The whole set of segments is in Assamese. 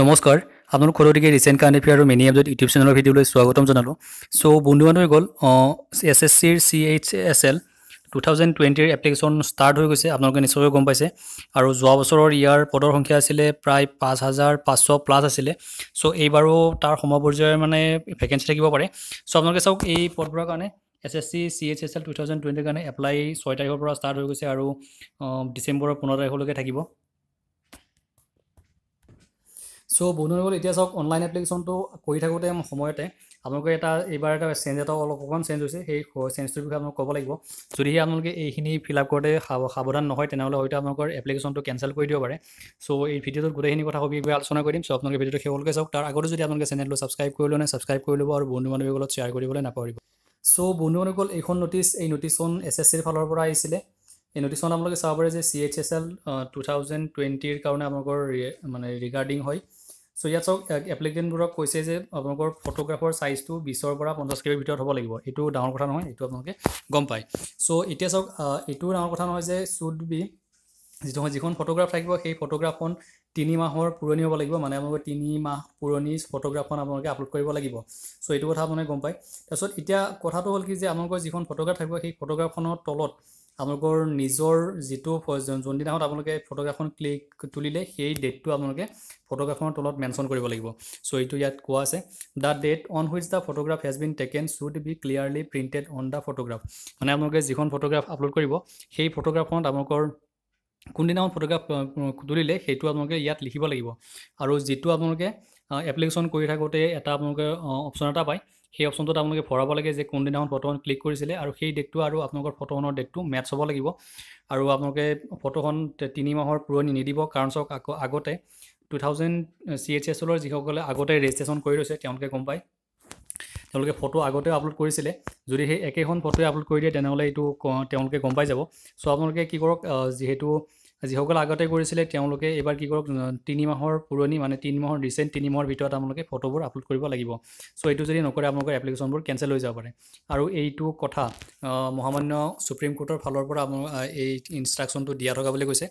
নমস্কাৰ আপোনালোক সকলোকে ৰিচেণ্ট কাৰেণ্ট এফেয়াৰ আৰু মিনি আপডেট ইউটিউব চেনেলৰ ভিডিঅ'লৈ স্বাগতম জনালোঁ। চ' বন্ধু বান্ধৱ গ'ল এছ এছ চিৰ C H S L two thousand টুৱেণ্টিৰ application start হৈ গৈছে আপোনালোকে নিশ্চয়কৈ গম পাইছে। আৰু যোৱা বছৰৰ ইয়াৰ পদৰ সংখ্যা আছিলে প্ৰায় পাঁচ হাজাৰ পাঁচশ প্লাছ আছিলে। চ' এইবাৰো তাৰ সমপৰ্যায়ৰ মানে ভেকেঞ্চি থাকিব পাৰে। চ' আপোনালোকে চাওক এই পদবোৰৰ কাৰণে S S C C H S L two thousand টুৱেণ্টিৰ কাৰণে এপ্লাই ছয় তাৰিখৰ পৰা ষ্টাৰ্ট হৈ গৈছে আৰু ডিচেম্বৰৰ পোন্ধৰ তাৰিখলৈকে থাকিব। চ' বন্ধুসকল এতিয়া চাওক অনলাইন এপ্লিকেশ্যনটো কৰি থাকোঁতে সময়তে আপোনালোকে এটা এইবাৰ এটা চেঞ্জ এটা অলপ অকণমান চেঞ্জ হৈছে সেই চেঞ্জটোৰ বিষয়ে আপোনালোকে ক'ব লাগিব। যদিহে আপোনালোকে এইখিনি ফিল আপ কৰোঁতে সাৱ- সাৱধান নহয় তেনেহ'লে হয়তো আপোনালোকৰ এপ্লিকেশ্যনটো কেঞ্চেল কৰি দিব পাৰে। চ' এই ভিডিঅ'টোত গোটেইখিনি কথা সবিশেষভাৱে আলোচনা কৰিম। চ' আপোনালোকে ভিডিঅ'টো শেষলৈকে চাওক। তাৰ আগতে যদি আপোনালোকে চেনেলটো ছাবস্ক্ৰাইব কৰি লোৱা নাই ছাবস্ক্ৰাইব কৰি ল'ব আৰু বন্ধু বান্ধৱীসকলত শ্বেয়াৰ কৰিবলৈ নাপাহৰিব। চ' বন্ধু বান্ধৱীসকল এইখন নটিচ এই নটিচখন এছ এছ চিৰ ফালৰ পৰা আহিছিলে। এই নটিচখন আপোনালোকে চাব পাৰে যে C H S L two thousand টুৱেণ্টিৰ কাৰণে আপোনালোকৰ মানে ৰিগাৰ্ডিং হয়। চ' ইয়াত চাওক এপ্লিকেণ্টবোৰক কৈছে যে আপোনালোকৰ ফটোগ্ৰাফৰ চাইজটো বিছৰ পৰা পঞ্চাছ কেবিৰ ভিতৰত হ'ব লাগিব। এইটো ডাঙৰ কথা নহয় এইটো আপোনালোকে গম পায়। চ' এতিয়া চাওক এইটো ডাঙৰ কথা নহয় যে শ্বুড বি যিটো যিখন ফটোগ্ৰাফ থাকিব সেই ফটোগ্ৰাফখন তিনি মাহৰ পুৰণি হ'ব লাগিব। মানে আপোনালোকে তিনি মাহ পুৰণি ফটোগ্ৰাফখন আপোনালোকে আপলোড কৰিব লাগিব। চ' এইটো কথা আপোনালোকে গম পায়। তাৰপিছত এতিয়া কথাটো হ'ল কি যে আপোনালোকৰ যিখন ফটোগ্ৰাফ থাকিব সেই ফটোগ্ৰাফখনৰ তলত আপোনালোকৰ নিজৰ যিটো যোনদিনাখন আপোনালোকে ফটোগ্ৰাফখন ক্লিক তুলিলে সেই ডেটটো আপোনালোকে ফটোগ্ৰাফখনৰ তলত মেনশ্যন কৰিব লাগিব। চ' এইটো ইয়াত কোৱা আছে the date on which the photograph has been taken should be clearly printed on the photograph মানে আপোনালোকে যিখন ফটোগ্ৰাফ আপলোড কৰিব সেই ফটোগ্ৰাফখনত আপোনালোকৰ কোনদিনাখন ফটোগ্ৰাফ তুলিলে সেইটো আপোনালোকে ইয়াত লিখিব লাগিব। আৰু যিটো আপোনালোকে এপ্লিকেশ্যন কৰি থাকোঁতে এটা আপোনালোকে অপশ্যন এটা পায়। সেই অপশ্যনটোত আপোনালোকে ভৰাব লাগে যে কোনদিনাখন ফটোখন ক্লিক কৰিছিলে আৰু সেই ডেটটো আৰু আপোনালোকৰ ফটোখনৰ ডেটটো মেটচ হ'ব লাগিব। আৰু আপোনালোকে ফটোখন তিনি মাহৰ পুৰণি নিদিব কাৰণ চাওক আকৌ আগতে two thousand C H S এলৰ যিসকলে আগতে ৰেজিষ্ট্ৰেশ্যন কৰি লৈছে তেওঁলোকে গম পায়। তেওঁলোকে ফটো আগতে আপলোড কৰিছিলে। যদি সেই একেখন ফটোৱে আপলোড কৰি দিয়ে তেনেহ'লে এইটো তেওঁলোকে গম পাই যাব। চ' আপোনালোকে কি কৰক যিহেতু যিসকলে আগতে কৰিছিলে তেওঁলোকে এইবাৰ কি কৰক তিনি মাহৰ পুৰণি মানে তিনি মাহৰ ৰিচেণ্ট তিনি মাহৰ ভিতৰত আপোনালোকে ফটোবোৰ আপলোড কৰিব লাগিব। চ' এইটো যদি নকৰে আপোনালোকৰ এপ্লিকেশ্যনবোৰ কেঞ্চেল হৈ যাব পাৰে। আৰু এইটো কথা মহামান্য চুপ্ৰিম কোৰ্টৰ ফালৰ পৰা এই ইনষ্ট্ৰাকশ্যনটো দিয়া থকা বুলি কৈছে।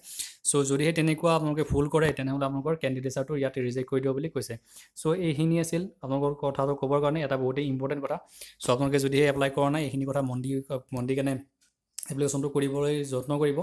চ' যদিহে তেনেকুৱা আপোনালোকে ভুল কৰে তেনেহ'লে আপোনালোকৰ কেণ্ডিডেটছাৰটো ইয়াত ৰিজেক্ট কৰি দিব বুলি কৈছে। চ' এইখিনি আছিল আপোনালোকৰ কথাটো ক'বৰ কাৰণে এটা বহুতেই ইম্পৰ্টেণ্ট কথা। চ' আপোনালোকে যদিহে এপ্লাই কৰা নাই এইখিনি কথা মন দি মন দি কেনে এপ্লিকেশ্যনটো কৰিবলৈ যত্ন কৰিব।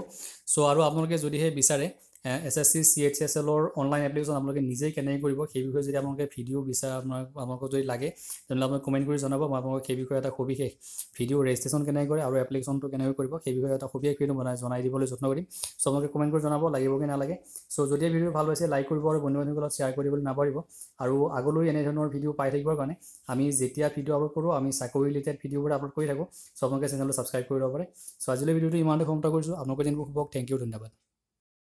চ' আৰু আপোনালোকে যদিহে বিচাৰে S S C C H S এলৰ অনলাইন এপ্লিকেশ্যন আপোনালোকে নিজেই কেনেকৈ কৰিব সেই বিষয়ে যদি আপোনালোকে ভিডিঅ' বিচাৰে আপোনাক আপোনালোকক যদি লাগে তেনেহ'লে আপোনালোকে কমেণ্ট কৰি জনাব মই আপোনালোকক সেই বিষয়ে এটা সবিশেষ ভিডিঅ' ৰেজিষ্ট্ৰেশ্যন কেনেকৈ কৰে আৰু এপ্লিকেশ্যনটো কেনেকৈ কৰিব সেই বিষয়ে এটা সবিশেষ ভিডিঅ' বনাই জনাই দিবলৈ যত্ন কৰিম। চ' আপোনালোকে কমেণ্ট কৰি জনাব লাগিব কি নালাগে। চ' যদিহে ভিডিঅ' ভাল পাইছে লাইক কৰিব আৰু বন্ধু বান্ধৱীৰ লগত শ্বেয়াৰ কৰিবলৈ নাপাহৰিব। আৰু আগলৈ এনেধৰণৰ ভিডিঅ' পাই থাকিবৰ কাৰণে আমি যেতিয়া ভিডিঅ' আপলোড কৰোঁ আমি চাকৰি ৰিলেটেড ভিডিঅ'বোৰ আপলোড কৰি থাকোঁ। চ' আপোনালোকে চেনেলটো ছাবস্ক্ৰাইব কৰি ল'ব পাৰে। চ' আজিলৈ ভিডিঅ'টো ইমানতে সমাপ্ত কৰিছোঁ। আপোনালোকৰ দিনবোৰ শুভক। থেংক ইউ ধন্যবাদ।